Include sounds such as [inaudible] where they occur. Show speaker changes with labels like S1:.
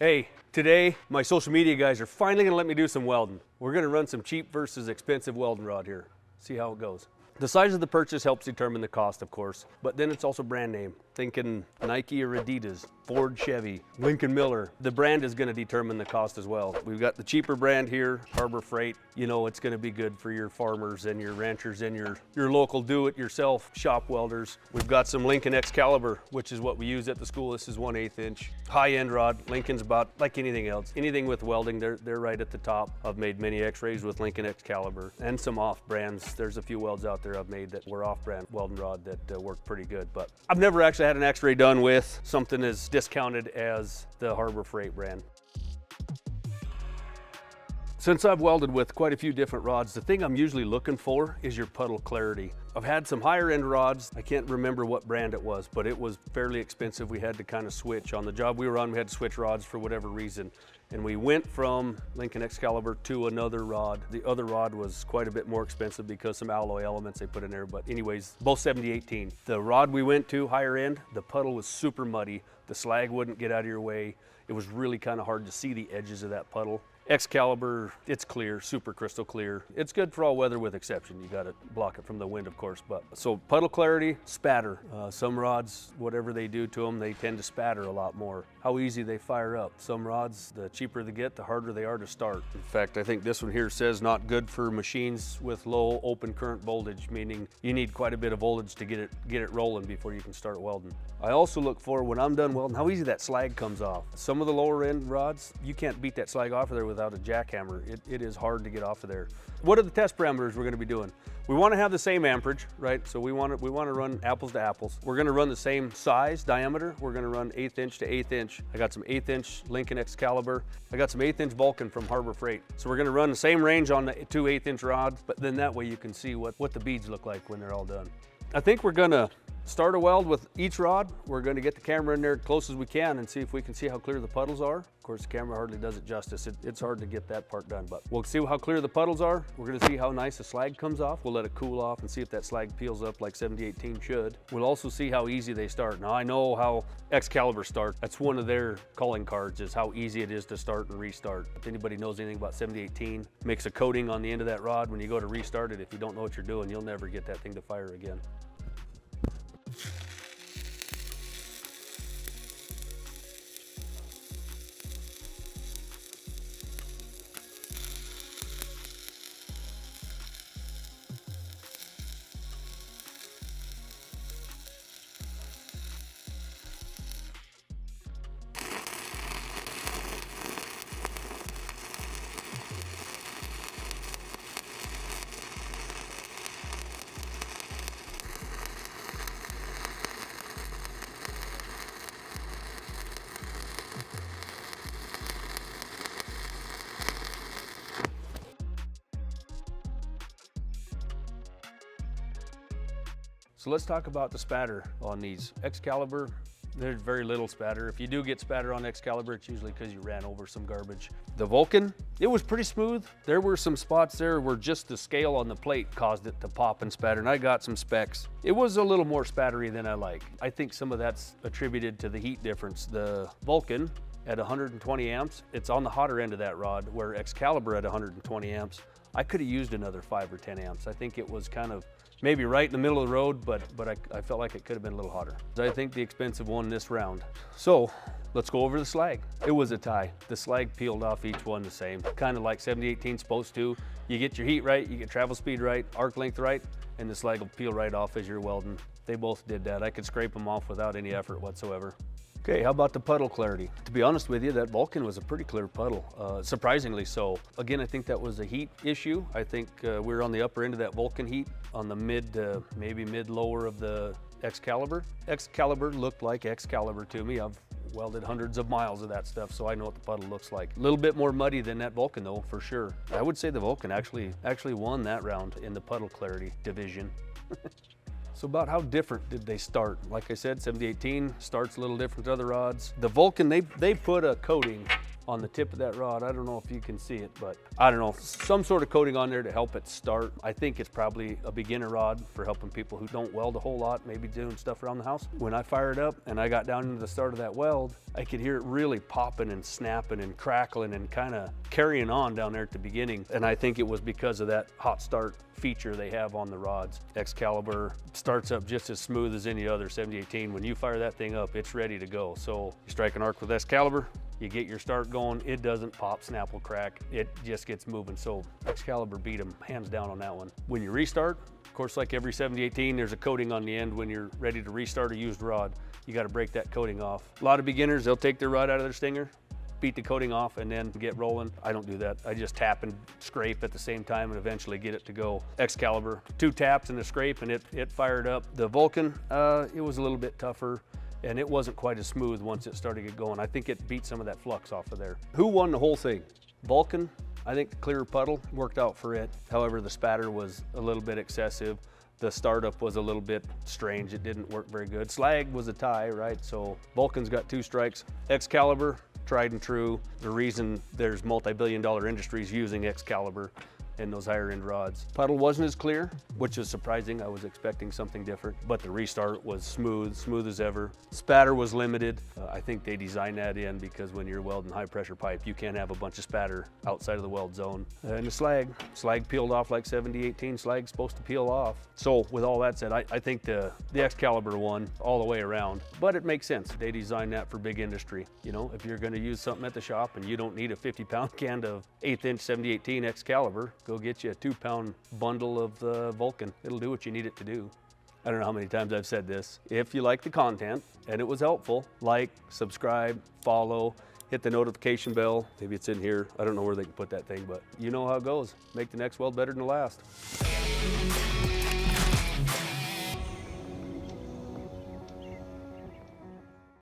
S1: Hey, today my social media guys are finally gonna let me do some welding. We're gonna run some cheap versus expensive welding rod here. See how it goes. The size of the purchase helps determine the cost, of course, but then it's also brand name. Thinking Nike or Adidas, Ford, Chevy, Lincoln Miller. The brand is gonna determine the cost as well. We've got the cheaper brand here, Harbor Freight. You know it's gonna be good for your farmers and your ranchers and your, your local do-it-yourself shop welders. We've got some Lincoln Excalibur, which is what we use at the school. This is one eighth inch. High-end rod. Lincoln's about like anything else. Anything with welding, they're, they're right at the top. I've made many x-rays with Lincoln Excalibur and some off brands. There's a few welds out there I've made that were off-brand welding rod that uh, work pretty good, but I've never actually had an x-ray done with something as discounted as the Harbor Freight brand. Since I've welded with quite a few different rods, the thing I'm usually looking for is your puddle clarity. I've had some higher end rods. I can't remember what brand it was, but it was fairly expensive. We had to kind of switch. On the job we were on, we had to switch rods for whatever reason. And we went from Lincoln Excalibur to another rod. The other rod was quite a bit more expensive because some alloy elements they put in there. But anyways, both 7018. The rod we went to, higher end, the puddle was super muddy. The slag wouldn't get out of your way. It was really kind of hard to see the edges of that puddle. Excalibur, it's clear, super crystal clear. It's good for all weather with exception. You got to block it from the wind, of course. But so puddle clarity, spatter. Uh, some rods, whatever they do to them, they tend to spatter a lot more. How easy they fire up. Some rods, the cheaper they get, the harder they are to start. In fact, I think this one here says not good for machines with low open current voltage, meaning you need quite a bit of voltage to get it get it rolling before you can start welding. I also look for when I'm done welding how easy that slag comes off. Some of the lower end rods, you can't beat that slag off of there with without a jackhammer. It, it is hard to get off of there. What are the test parameters we're gonna be doing? We wanna have the same amperage, right? So we wanna, we wanna run apples to apples. We're gonna run the same size, diameter. We're gonna run eighth inch to eighth inch. I got some eighth inch Lincoln Excalibur. I got some eighth inch Vulcan from Harbor Freight. So we're gonna run the same range on the two eighth inch rods, but then that way you can see what, what the beads look like when they're all done. I think we're gonna start a weld with each rod. We're gonna get the camera in there as close as we can and see if we can see how clear the puddles are. Of course, the camera hardly does it justice. It, it's hard to get that part done, but we'll see how clear the puddles are. We're gonna see how nice the slag comes off. We'll let it cool off and see if that slag peels up like 7018 should. We'll also see how easy they start. Now, I know how Excalibur starts. That's one of their calling cards is how easy it is to start and restart. If anybody knows anything about 7018, makes a coating on the end of that rod. When you go to restart it, if you don't know what you're doing, you'll never get that thing to fire again. So let's talk about the spatter on these. Excalibur, there's very little spatter. If you do get spatter on Excalibur, it's usually because you ran over some garbage. The Vulcan, it was pretty smooth. There were some spots there where just the scale on the plate caused it to pop and spatter, and I got some specks. It was a little more spattery than I like. I think some of that's attributed to the heat difference. The Vulcan at 120 amps, it's on the hotter end of that rod, where Excalibur at 120 amps, I could have used another five or 10 amps. I think it was kind of maybe right in the middle of the road, but, but I, I felt like it could have been a little hotter. I think the expensive one this round. So let's go over the slag. It was a tie. The slag peeled off each one the same, kind of like 7018 supposed to. You get your heat right, you get travel speed right, arc length right, and the slag will peel right off as you're welding. They both did that. I could scrape them off without any effort whatsoever. Okay, how about the puddle clarity? To be honest with you, that Vulcan was a pretty clear puddle, uh, surprisingly so. Again, I think that was a heat issue. I think uh, we are on the upper end of that Vulcan heat, on the mid, uh, maybe mid-lower of the Excalibur. Excalibur looked like Excalibur to me. I've welded hundreds of miles of that stuff, so I know what the puddle looks like. A little bit more muddy than that Vulcan though, for sure. I would say the Vulcan actually, actually won that round in the puddle clarity division. [laughs] So about how different did they start? Like I said, 7018 starts a little different to other rods. The Vulcan, they, they put a coating on the tip of that rod. I don't know if you can see it, but I don't know, some sort of coating on there to help it start. I think it's probably a beginner rod for helping people who don't weld a whole lot, maybe doing stuff around the house. When I fired up and I got down into the start of that weld, I could hear it really popping and snapping and crackling and kind of carrying on down there at the beginning. And I think it was because of that hot start feature they have on the rods. Excalibur starts up just as smooth as any other 7018. When you fire that thing up, it's ready to go. So you strike an arc with Excalibur, you get your start going, it doesn't pop, snap will crack, it just gets moving. So Excalibur beat them hands down on that one. When you restart, of course, like every 7018, there's a coating on the end when you're ready to restart a used rod. You got to break that coating off. A lot of beginners, they'll take their rod out of their stinger, beat the coating off and then get rolling. I don't do that. I just tap and scrape at the same time and eventually get it to go. Excalibur, two taps and a scrape and it, it fired up. The Vulcan, uh, it was a little bit tougher and it wasn't quite as smooth once it started to get going. I think it beat some of that flux off of there. Who won the whole thing? Vulcan, I think the clear puddle worked out for it. However, the spatter was a little bit excessive. The startup was a little bit strange. It didn't work very good. Slag was a tie, right? So Vulcan's got two strikes. Excalibur, tried and true. The reason there's multi-billion dollar industries using Excalibur in those higher end rods. Puddle wasn't as clear, which is surprising. I was expecting something different, but the restart was smooth, smooth as ever. Spatter was limited. Uh, I think they designed that in because when you're welding high pressure pipe, you can't have a bunch of spatter outside of the weld zone. And the slag, slag peeled off like 7018 slag's supposed to peel off. So with all that said, I, I think the, the Excalibur won all the way around, but it makes sense. They designed that for big industry. You know, if you're gonna use something at the shop and you don't need a 50 pound [laughs] can of eighth inch 7018 Excalibur, go get you a two pound bundle of the Vulcan. It'll do what you need it to do. I don't know how many times I've said this. If you like the content and it was helpful, like, subscribe, follow, hit the notification bell. Maybe it's in here. I don't know where they can put that thing, but you know how it goes. Make the next weld better than the last.